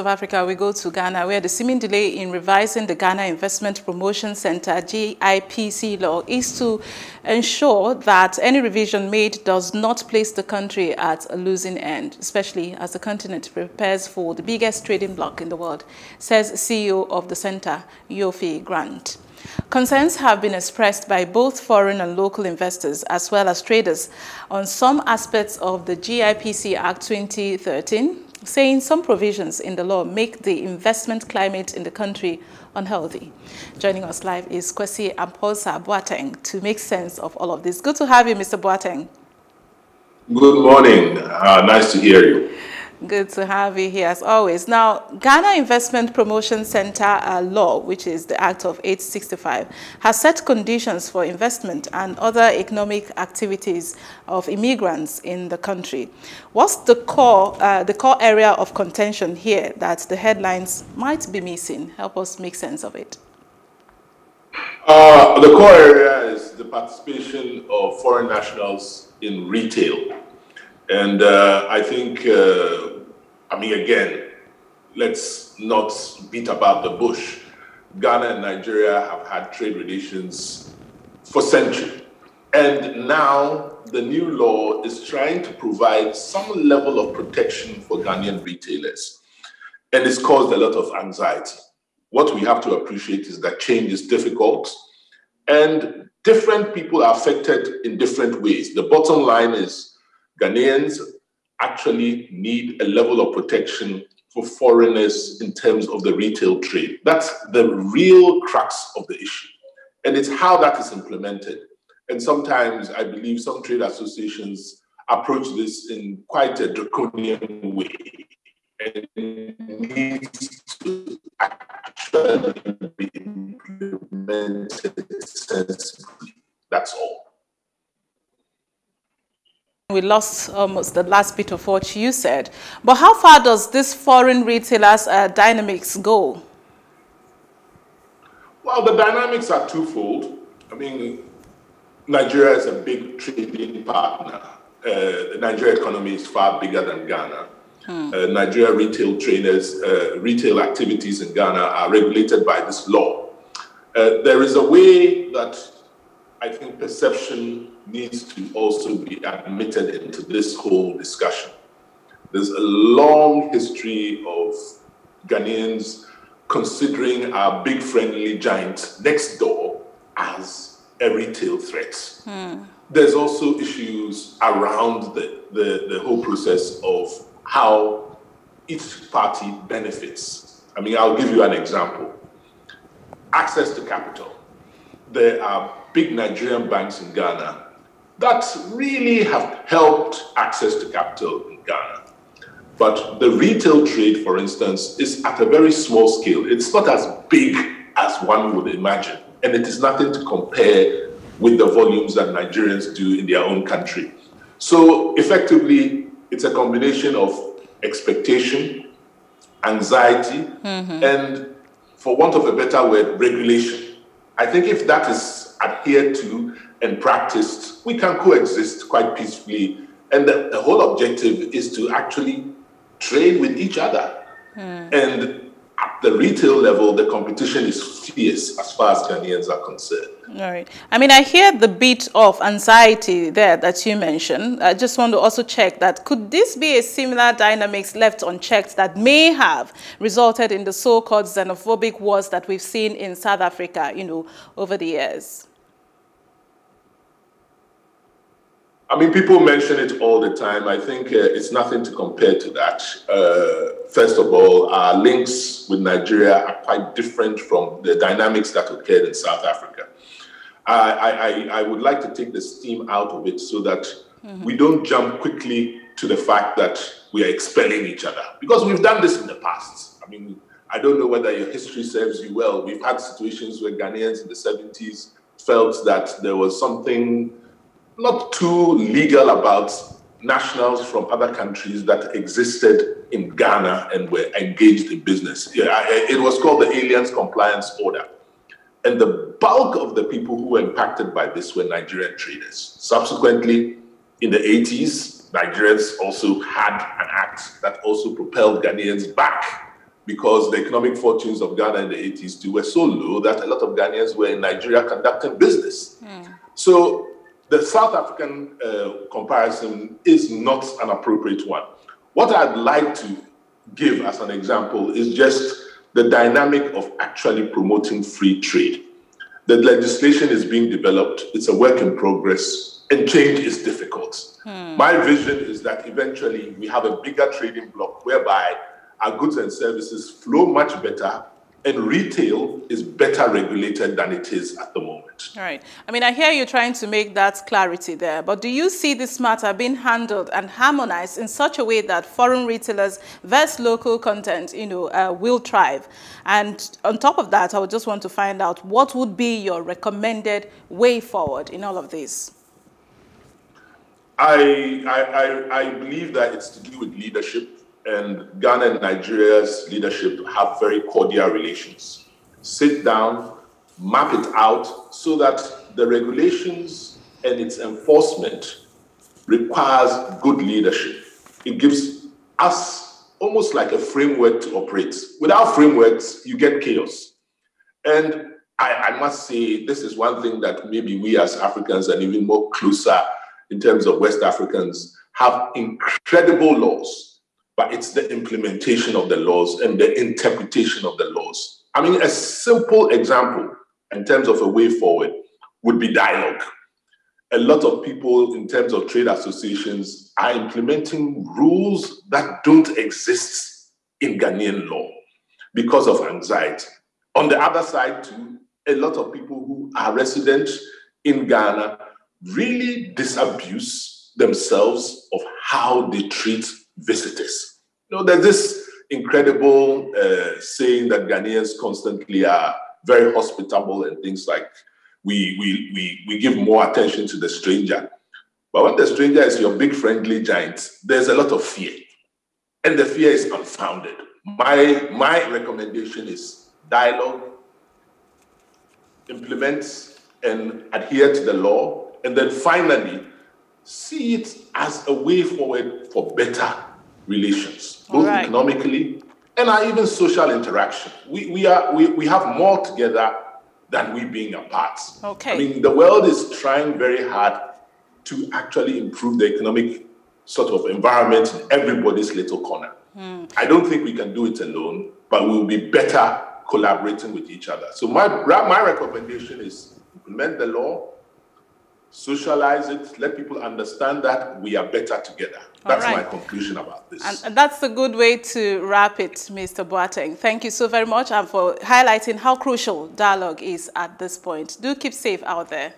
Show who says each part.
Speaker 1: Of Africa, we go to Ghana, where the seeming delay in revising the Ghana Investment Promotion Center GIPC law is to ensure that any revision made does not place the country at a losing end, especially as the continent prepares for the biggest trading bloc in the world, says CEO of the center, Yofi Grant. Concerns have been expressed by both foreign and local investors as well as traders on some aspects of the GIPC Act 2013 saying some provisions in the law make the investment climate in the country unhealthy. Joining us live is Kwasi Amponsah Boateng to make sense of all of this. Good to have you, Mr. Boateng.
Speaker 2: Good morning. Uh, nice to hear you.
Speaker 1: Good to have you here as always. Now, Ghana Investment Promotion Center uh, law, which is the Act of 865, has set conditions for investment and other economic activities of immigrants in the country. What's the core, uh, the core area of contention here that the headlines might be missing? Help us make sense of it.
Speaker 2: Uh, the core area is the participation of foreign nationals in retail and uh, I think, uh, I mean, again, let's not beat about the bush. Ghana and Nigeria have had trade relations for centuries. And now the new law is trying to provide some level of protection for Ghanaian retailers. And it's caused a lot of anxiety. What we have to appreciate is that change is difficult and different people are affected in different ways. The bottom line is Ghanaians actually need a level of protection for foreigners in terms of the retail trade. That's the real crux of the issue. And it's how that is implemented. And sometimes I believe some trade associations approach this in quite a draconian way. And needs to actually be implemented sensibly. That's all.
Speaker 1: We lost almost the last bit of what you said. But how far does this foreign retailers uh, dynamics go?
Speaker 2: Well, the dynamics are twofold. I mean, Nigeria is a big trading partner. Uh, the Nigeria economy is far bigger than Ghana. Hmm. Uh, Nigeria retail traders, uh, retail activities in Ghana are regulated by this law. Uh, there is a way that I think perception needs to also be admitted into this whole discussion. There's a long history of Ghanaians considering our big friendly giant next door as a retail threat. Hmm. There's also issues around the, the, the whole process of how each party benefits. I mean, I'll give you an example. Access to capital. There are big Nigerian banks in Ghana that really have helped access to capital in Ghana. But the retail trade, for instance, is at a very small scale. It's not as big as one would imagine, and it is nothing to compare with the volumes that Nigerians do in their own country. So effectively, it's a combination of expectation, anxiety, mm-hmm. and for want of a better word, regulation. I think if that is adhered to and practiced, we can coexist quite peacefully. And the, the whole objective is to actually trade with each other. Mm. And at the retail level, the competition is fierce as far as Ghanaians are concerned.
Speaker 1: All right. I mean, I hear the bit of anxiety there that you mentioned. I just want to also check that could this be a similar dynamics left unchecked that may have resulted in the so-called xenophobic wars that we've seen in South Africa, you know, over the years?
Speaker 2: I mean, people mention it all the time. I think uh, it's nothing to compare to that. Uh, first of all, our links with Nigeria are quite different from the dynamics that occurred in South Africa. I, I, I would like to take the steam out of it so that mm-hmm. we don't jump quickly to the fact that we are expelling each other, because we've done this in the past. I mean, I don't know whether your history serves you well. We've had situations where Ghanaians in the 70s felt that there was something not too legal about nationals from other countries that existed in Ghana and were engaged in business. Yeah, it was called the Aliens Compliance Order. And the bulk of the people who were impacted by this were Nigerian traders. Subsequently, in the 80s, Nigerians also had an act that also propelled Ghanaians back because the economic fortunes of Ghana in the 80s too were so low that a lot of Ghanaians were in Nigeria conducting business. Mm. So the South African uh, comparison is not an appropriate one. What I'd like to give as an example is just the dynamic of actually promoting free trade. The legislation is being developed, it's a work in progress, and change is difficult. Hmm. My vision is that eventually we have a bigger trading bloc whereby our goods and services flow much better and retail is better regulated than it is at the moment.
Speaker 1: All right. I mean, I hear you trying to make that clarity there, but do you see this matter being handled and harmonized in such a way that foreign retailers versus local content, you know, uh, will thrive? And on top of that, I would just want to find out what would be your recommended way forward in all of this?
Speaker 2: I, I, I, I believe that it's to do with leadership and Ghana and Nigeria's leadership have very cordial relations. Sit down, map it out so that the regulations and its enforcement requires good leadership. It gives us almost like a framework to operate. Without frameworks, you get chaos. And I, I must say, this is one thing that maybe we as Africans and even more closer in terms of West Africans have incredible laws but it's the implementation of the laws and the interpretation of the laws. I mean, a simple example in terms of a way forward would be dialogue. A lot of people, in terms of trade associations, are implementing rules that don't exist in Ghanaian law because of anxiety. On the other side, too, a lot of people who are resident in Ghana really disabuse themselves of how they treat visitors. You know, there's this incredible uh, saying that Ghanaians constantly are very hospitable and things like we, we, we, we give more attention to the stranger. But when the stranger is your big friendly giant, there's a lot of fear. And the fear is unfounded. My, my recommendation is dialogue, implement and adhere to the law, and then finally, see it as a way forward for better relations, both right. economically and our even social interaction. We, we, are, we, we have more together than we being apart.
Speaker 1: Okay.
Speaker 2: I mean, the world is trying very hard to actually improve the economic sort of environment in everybody's little corner. Mm. I don't think we can do it alone, but we'll be better collaborating with each other. So my, my recommendation is implement the law, socialize it, let people understand that we are better together. That's right. my conclusion about this.
Speaker 1: And, and, that's a good way to wrap it, Mr. Boateng. Thank you so very much and for highlighting how crucial dialogue is at this point. Do keep safe out there.